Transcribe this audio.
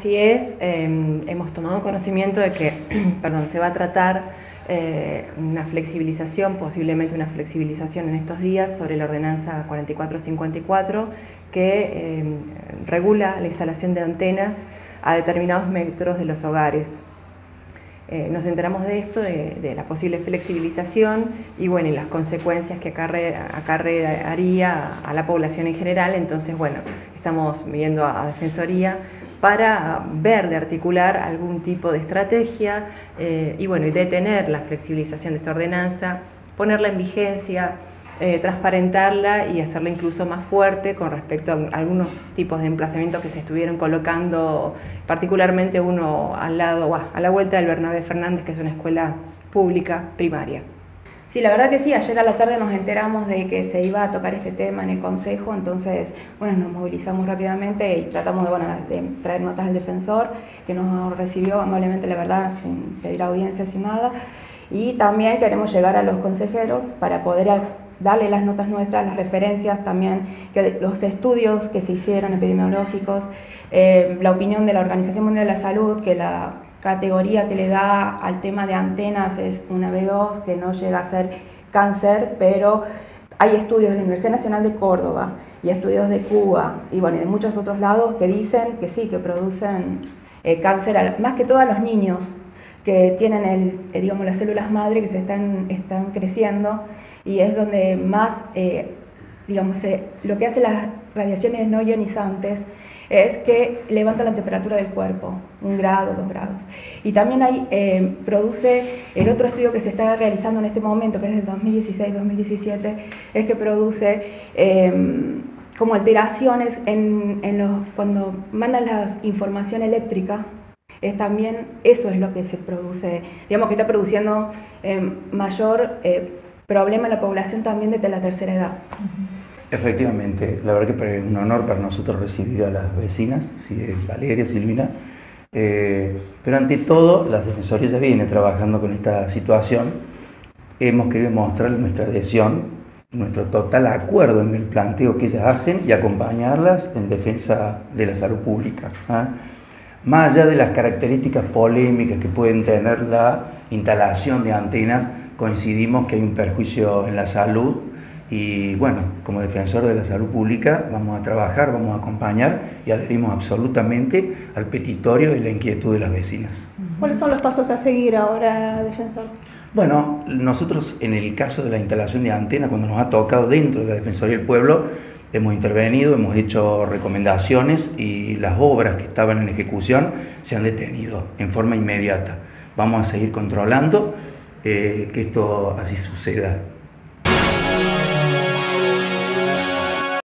Así es, em, hemos tomado conocimiento de que perdón, se va a tratar eh, una flexibilización, posiblemente una flexibilización en estos días sobre la ordenanza 4454 que em, regula la instalación de antenas a determinados metros de los hogares. Eh, nos enteramos de esto, de, la posible flexibilización y bueno, y las consecuencias que acarrearía a la población en general. Entonces, bueno, estamos viendo a, Defensoría para ver de articular algún tipo de estrategia eh, y bueno, y detener la flexibilización de esta ordenanza, ponerla en vigencia, eh, transparentarla y hacerla incluso más fuerte con respecto a algunos tipos de emplazamientos que se estuvieron colocando, particularmente uno al lado, a la vuelta del Bernabé Fernández, que es una escuela pública primaria. Sí, la verdad que sí, ayer a la tarde nos enteramos de que se iba a tocar este tema en el Consejo, entonces, bueno, nos movilizamos rápidamente y tratamos de, bueno, de traer notas al defensor, que nos recibió amablemente, la verdad, sin pedir audiencia, sin nada, y también queremos llegar a los consejeros para poder darle las notas nuestras, las referencias también, que los estudios que se hicieron epidemiológicos, eh, la opinión de la Organización Mundial de la Salud, que la categoría que le da al tema de antenas es una B2, que no llega a ser cáncer, pero hay estudios de la Universidad Nacional de Córdoba y estudios de Cuba y bueno, de muchos otros lados que dicen que sí, que producen eh, cáncer, más que todo a los niños que tienen el, eh, digamos, las células madre que se están, están creciendo y es donde más, eh, digamos, lo que hacen las radiaciones no ionizantes es que levanta la temperatura del cuerpo, un grado, dos grados. Y también hay, eh, produce, el otro estudio que se está realizando en este momento, que es del 2016-2017, es que produce em, como alteraciones en, los, cuando mandan la información eléctrica, es también eso es lo que se produce, digamos que está produciendo em, mayor problema en la población también desde la tercera edad. Efectivamente, la verdad que es un honor para nosotros recibir a las vecinas, Valeria, Silvina, eh, pero ante todo, las defensorías ya vienen trabajando con esta situación. Hemos querido mostrar nuestra adhesión, nuestro total acuerdo en el planteo que ellas hacen y acompañarlas en defensa de la salud pública. ¿ah? Más allá de las características polémicas que pueden tener la instalación de antenas, coincidimos que hay un perjuicio en la salud y bueno, como defensor de la salud pública vamos a trabajar, vamos a acompañar y adherimos absolutamente al petitorio y la inquietud de las vecinas. ¿Cuáles son los pasos a seguir ahora, defensor? Bueno, nosotros en el caso de la instalación de antena, cuando nos ha tocado dentro de la Defensoría del Pueblo, hemos intervenido, hemos hecho recomendaciones y las obras que estaban en ejecución se han detenido en forma inmediata. Vamos a seguir controlando eh, que esto así suceda.